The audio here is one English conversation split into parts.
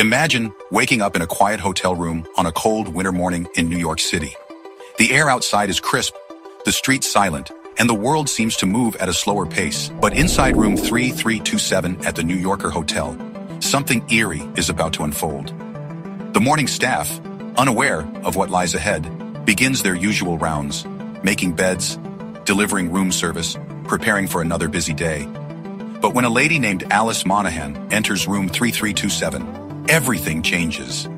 Imagine waking up in a quiet hotel room on a cold winter morning in New York City. The air outside is crisp, the streets silent, and the world seems to move at a slower pace. But inside room 3327 at the New Yorker Hotel, something eerie is about to unfold. The morning staff, unaware of what lies ahead, begins their usual rounds, making beds, delivering room service, preparing for another busy day. But when a lady named Alice Monahan enters room 3327, everything changes.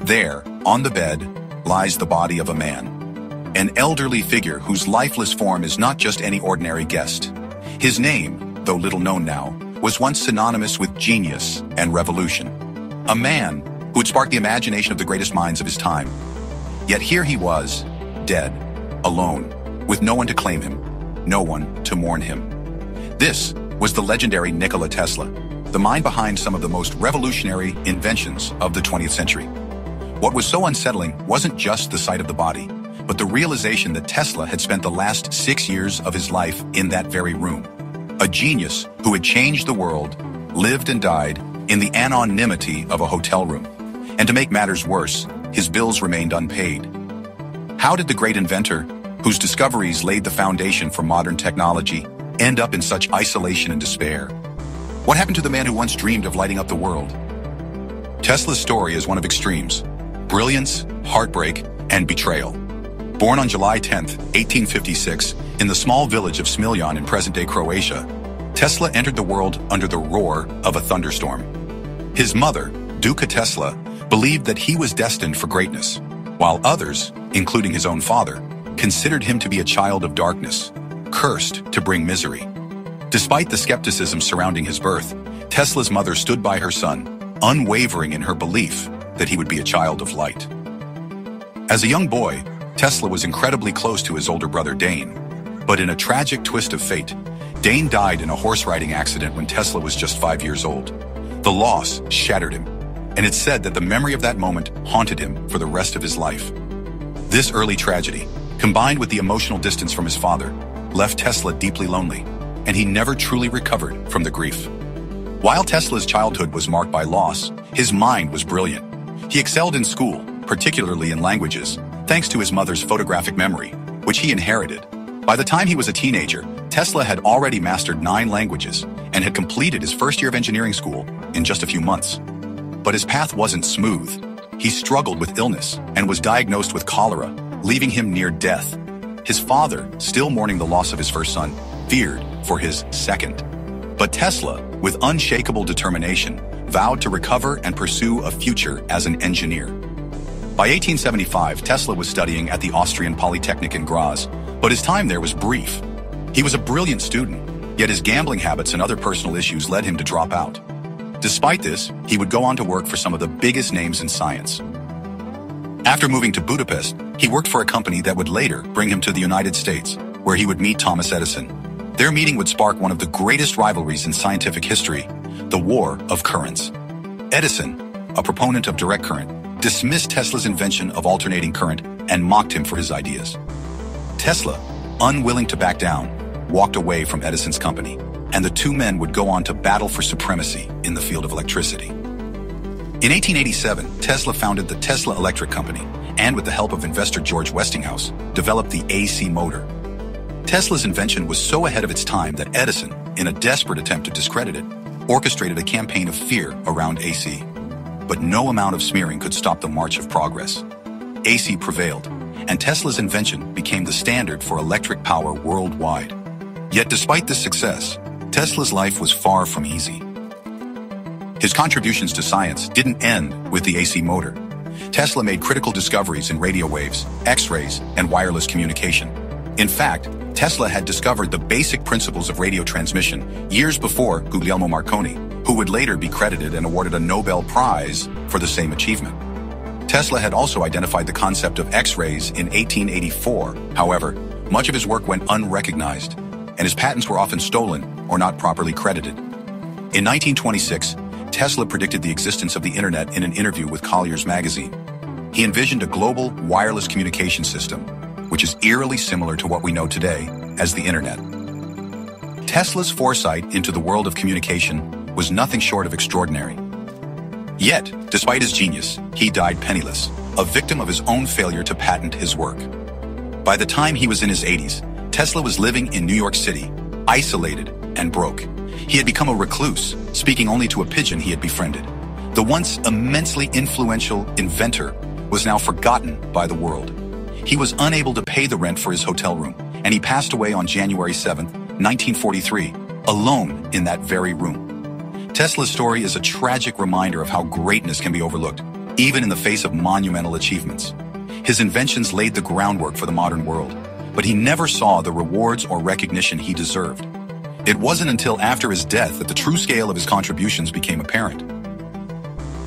There, on the bed, lies the body of a man. An elderly figure whose lifeless form is not just any ordinary guest. His name, though little known now, was once synonymous with genius and revolution. A man who had sparked the imagination of the greatest minds of his time. Yet here he was, dead, alone, with no one to claim him, no one to mourn him. This was the legendary Nikola Tesla, the mind behind some of the most revolutionary inventions of the 20th century. What was so unsettling wasn't just the sight of the body, but the realization that Tesla had spent the last six years of his life in that very room. A genius who had changed the world, lived and died in the anonymity of a hotel room. And to make matters worse, his bills remained unpaid. How did the great inventor, whose discoveries laid the foundation for modern technology, end up in such isolation and despair? What happened to the man who once dreamed of lighting up the world? Tesla's story is one of extremes, brilliance, heartbreak, and betrayal. Born on July 10, 1856, in the small village of Smiljan in present-day Croatia, Tesla entered the world under the roar of a thunderstorm. His mother, Duca Tesla, believed that he was destined for greatness, while others, including his own father, considered him to be a child of darkness, cursed to bring misery. Despite the skepticism surrounding his birth, Tesla's mother stood by her son, unwavering in her belief that he would be a child of light. As a young boy, Tesla was incredibly close to his older brother Dane, but in a tragic twist of fate, Dane died in a horse riding accident when Tesla was just five years old. The loss shattered him, and it's said that the memory of that moment haunted him for the rest of his life. This early tragedy, combined with the emotional distance from his father, left Tesla deeply lonely, and he never truly recovered from the grief. While Tesla's childhood was marked by loss, his mind was brilliant. He excelled in school, particularly in languages, thanks to his mother's photographic memory, which he inherited. By the time he was a teenager, Tesla had already mastered nine languages and had completed his first year of engineering school in just a few months. But his path wasn't smooth. He struggled with illness and was diagnosed with cholera, leaving him near death. His father, still mourning the loss of his first son, feared for his second. But Tesla, with unshakable determination, vowed to recover and pursue a future as an engineer. By 1875, Tesla was studying at the Austrian Polytechnic in Graz, but his time there was brief. He was a brilliant student, yet his gambling habits and other personal issues led him to drop out. Despite this, he would go on to work for some of the biggest names in science. After moving to Budapest, he worked for a company that would later bring him to the United States, where he would meet Thomas Edison. Their meeting would spark one of the greatest rivalries in scientific history, the War of Currents. Edison, a proponent of direct current, dismissed Tesla's invention of alternating current and mocked him for his ideas. Tesla, unwilling to back down, walked away from Edison's company, and the two men would go on to battle for supremacy in the field of electricity. In 1887, Tesla founded the Tesla Electric Company, and with the help of investor George Westinghouse, developed the AC motor. Tesla's invention was so ahead of its time that Edison, in a desperate attempt to discredit it, orchestrated a campaign of fear around AC but no amount of smearing could stop the march of progress. AC prevailed, and Tesla's invention became the standard for electric power worldwide. Yet despite this success, Tesla's life was far from easy. His contributions to science didn't end with the AC motor. Tesla made critical discoveries in radio waves, X-rays, and wireless communication. In fact, Tesla had discovered the basic principles of radio transmission years before Guglielmo Marconi, who would later be credited and awarded a Nobel Prize for the same achievement. Tesla had also identified the concept of X-rays in 1884. However, much of his work went unrecognized, and his patents were often stolen or not properly credited. In 1926, Tesla predicted the existence of the internet in an interview with Collier's magazine. He envisioned a global wireless communication system, which is eerily similar to what we know today as the internet. Tesla's foresight into the world of communication was nothing short of extraordinary. Yet, despite his genius, he died penniless, a victim of his own failure to patent his work. By the time he was in his 80s, Tesla was living in New York City, isolated and broke. He had become a recluse, speaking only to a pigeon he had befriended. The once immensely influential inventor was now forgotten by the world. He was unable to pay the rent for his hotel room, and he passed away on January 7, 1943, alone in that very room. Tesla's story is a tragic reminder of how greatness can be overlooked, even in the face of monumental achievements. His inventions laid the groundwork for the modern world, but he never saw the rewards or recognition he deserved. It wasn't until after his death that the true scale of his contributions became apparent.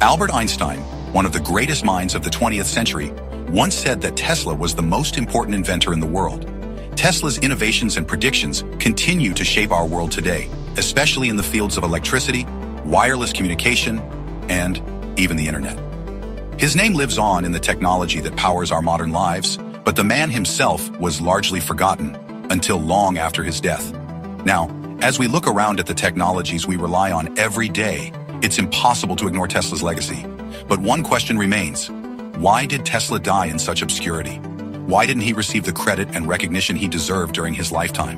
Albert Einstein, one of the greatest minds of the 20th century, once said that Tesla was the most important inventor in the world. Tesla's innovations and predictions continue to shape our world today, especially in the fields of electricity, wireless communication, and even the internet. His name lives on in the technology that powers our modern lives, but the man himself was largely forgotten until long after his death. Now, as we look around at the technologies we rely on every day, it's impossible to ignore Tesla's legacy. But one question remains. Why did Tesla die in such obscurity? Why didn't he receive the credit and recognition he deserved during his lifetime?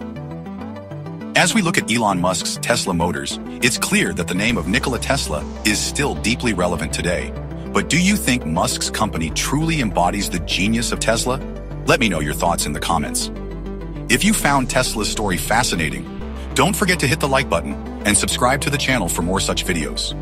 As we look at Elon Musk's Tesla Motors, it's clear that the name of Nikola Tesla is still deeply relevant today. But do you think Musk's company truly embodies the genius of Tesla? Let me know your thoughts in the comments. If you found Tesla's story fascinating, don't forget to hit the like button and subscribe to the channel for more such videos.